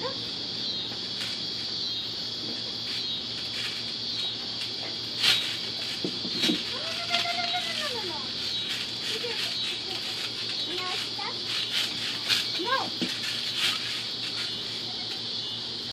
哈哈。